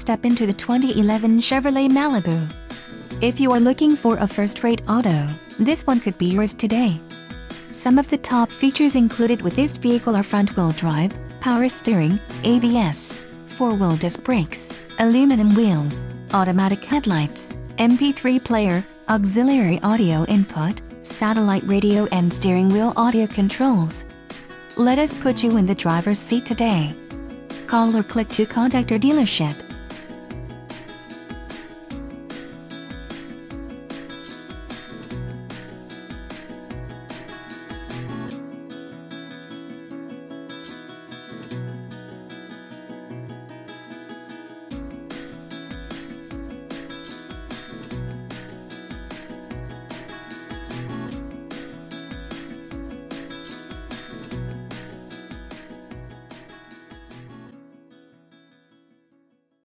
step into the 2011 Chevrolet Malibu. If you are looking for a first-rate auto, this one could be yours today. Some of the top features included with this vehicle are front-wheel drive, power steering, ABS, four-wheel disc brakes, aluminum wheels, automatic headlights, MP3 player, auxiliary audio input, satellite radio and steering wheel audio controls. Let us put you in the driver's seat today. Call or click to contact our dealership.